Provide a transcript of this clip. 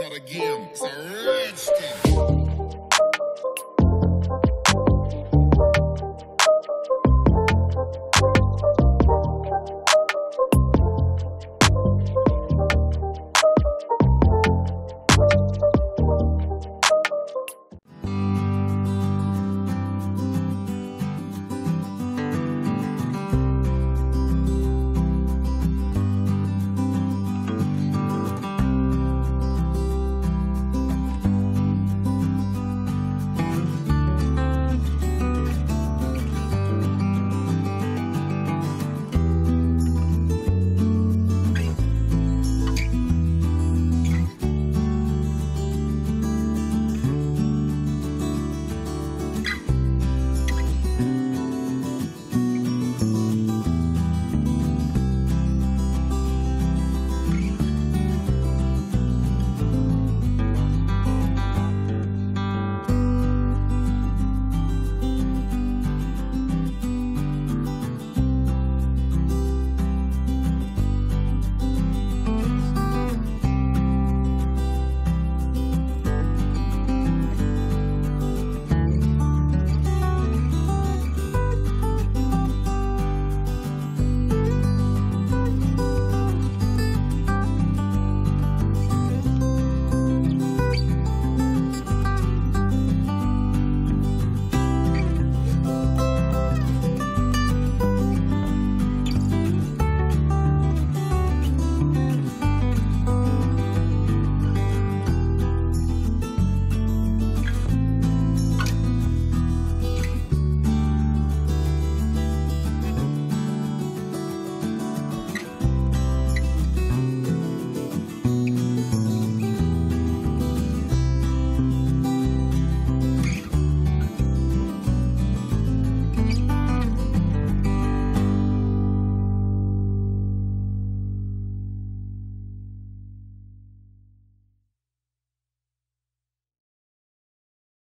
not a game, it's a rich thing.